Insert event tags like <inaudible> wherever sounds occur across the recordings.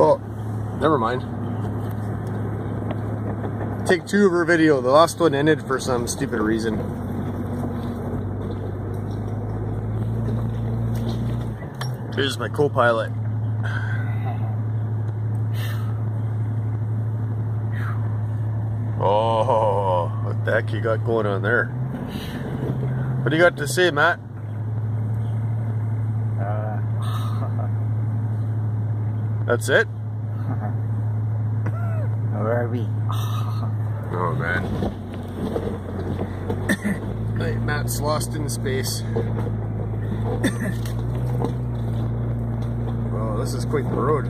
Oh, never mind. Take two of her video. The last one ended for some stupid reason. Here's my co-pilot. Oh, what the heck you got going on there? What do you got to say, Matt? That's it? <laughs> where are we? <laughs> Oh man. <coughs> Hey, Matt's lost in space. <coughs> oh, this is quite the road.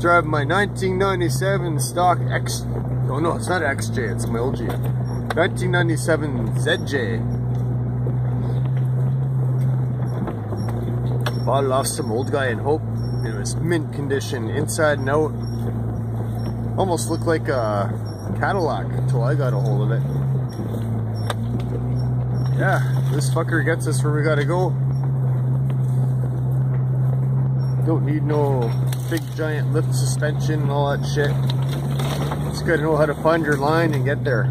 Driving my 1997 stock X. Oh no, it's not XJ, it's my LG. 1997 ZJ. Bought it off some old guy in Hope. It was mint condition, inside and out. Almost looked like a Cadillac until I got a hold of it. Yeah, this fucker gets us where we gotta go. Don't need no big giant lift suspension and all that shit. Just gotta know how to find your line and get there.